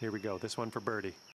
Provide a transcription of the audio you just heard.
Here we go. This one for birdie.